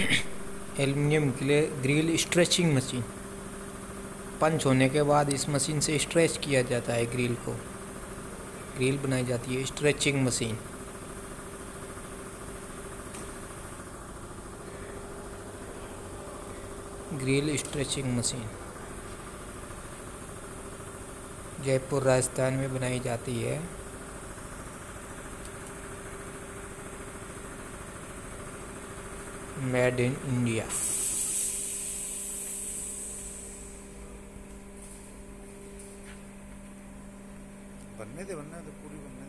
Aluminium grill stretching machine. Punch होने के बाद इस मशीन से स्ट्रेच किया जाता है ग्रिल को। ग्रिल बनाई जाती है stretching machine. Grill stretching machine. Jaipur, Rajasthan में बनाई जाती है। Made in India. बनने दे बनने दे पूरी बनने